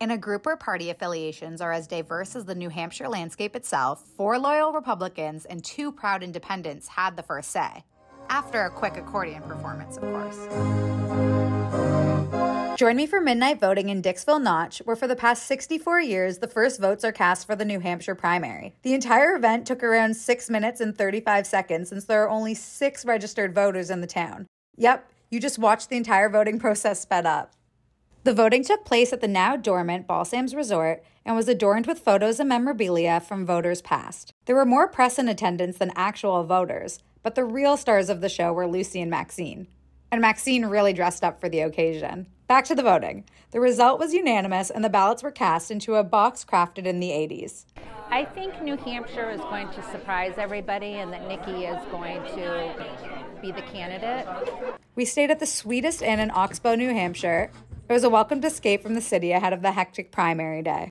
In a group where party affiliations are as diverse as the New Hampshire landscape itself, four loyal Republicans and two proud independents had the first say. After a quick accordion performance, of course. Join me for midnight voting in Dixville Notch, where for the past 64 years, the first votes are cast for the New Hampshire primary. The entire event took around 6 minutes and 35 seconds since there are only six registered voters in the town. Yep, you just watched the entire voting process sped up. The voting took place at the now dormant Balsams Resort and was adorned with photos and memorabilia from voters past. There were more press in attendance than actual voters, but the real stars of the show were Lucy and Maxine. And Maxine really dressed up for the occasion. Back to the voting. The result was unanimous, and the ballots were cast into a box crafted in the 80s. I think New Hampshire is going to surprise everybody, and that Nikki is going to be the candidate. We stayed at the sweetest inn in Oxbow, New Hampshire, it was a welcomed escape from the city ahead of the hectic primary day.